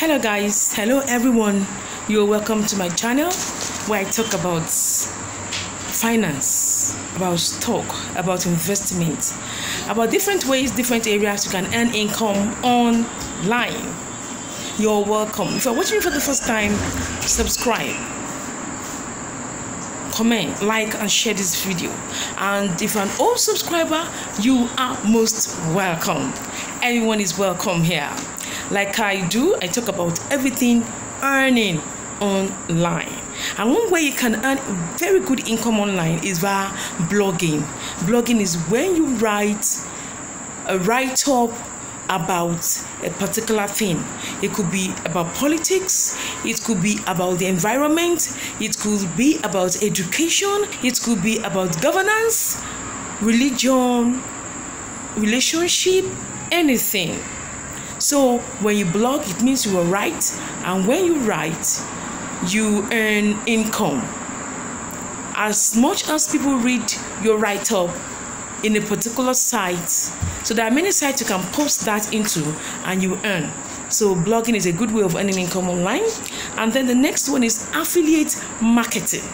hello guys. Hello everyone. You're welcome to my channel where i talk about finance about stock about investment about different ways different areas you can earn income online. You're welcome. If you're watching me for the first time subscribe comment like and share this video. And if you're an old subscriber you are most welcome. Everyone is welcome here like i do i talk about everything earning online and one way you can earn very good income online is via blogging blogging is when you write uh, a write-up about a particular thing. It could be about politics, it could be about the environment, it could be about education, it could be about governance, religion, relationship, anything. So when you blog, it means you will write, and when you write, you earn income. As much as people read your write up in a particular site, so there are many sites you can post that into and you earn. So blogging is a good way of earning income online. And then the next one is affiliate marketing.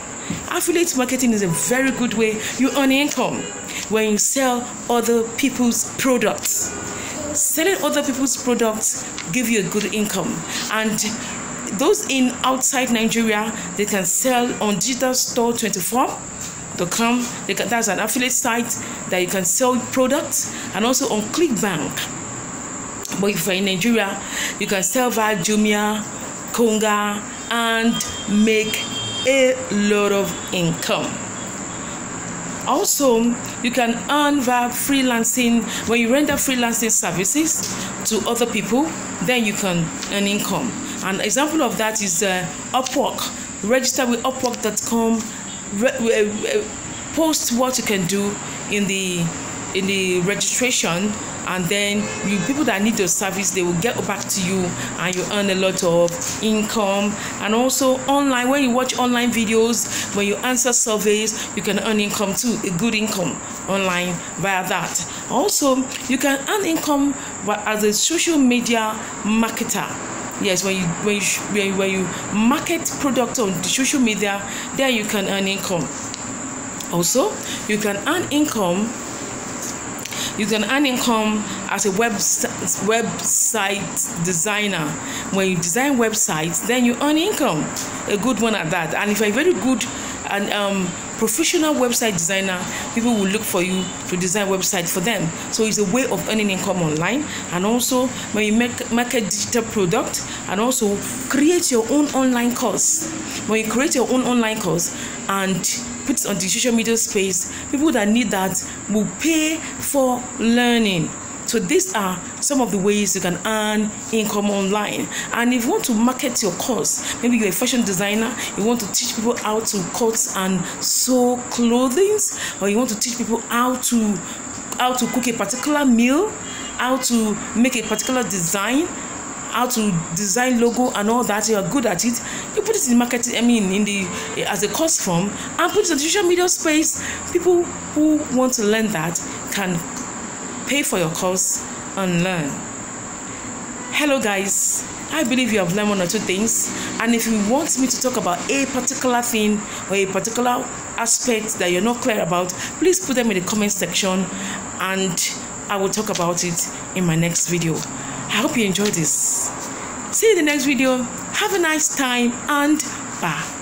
Affiliate marketing is a very good way you earn income when you sell other people's products. Selling other people's products give you a good income and those in outside Nigeria they can sell on Digistore 24 com. That's an affiliate site that you can sell products and also on ClickBank. But if you're in Nigeria, you can sell via Jumia, Konga, and make a lot of income. Also, you can earn via freelancing when you render freelancing services to other people, then you can earn income. An example of that is uh, Upwork. Register with Upwork.com post what you can do in the in the registration and then you people that need your service they will get back to you and you earn a lot of income. And also online when you watch online videos when you answer surveys you can earn income too a good income online via that. Also you can earn income as a social media marketer. Yes when you when you when you market product on the social media then you can earn income. Also you can earn income you can earn income as a web website designer. When you design websites then you earn income. A good one at that. And if you're very good and um professional website designer people will look for you to design website for them. So it's a way of earning income online and also when you make market digital product and also create your own online course. When you create your own online course and put it on the social media space people that need that will pay for learning so these are some of the ways you can earn income online. And if you want to market your course, maybe you're a fashion designer, you want to teach people how to cut and sew clothing, or you want to teach people how to how to cook a particular meal, how to make a particular design, how to design logo and all that you are good at it you put it in marketing i mean in the as a course form and put it in social media space people who want to learn that can pay for your course and learn. Hello, guys. I believe you have learned one or two things. And if you want me to talk about a particular thing or a particular aspect that you're not clear about, please put them in the comment section and I will talk about it in my next video. I hope you enjoyed this. See you in the next video. Have a nice time and bye.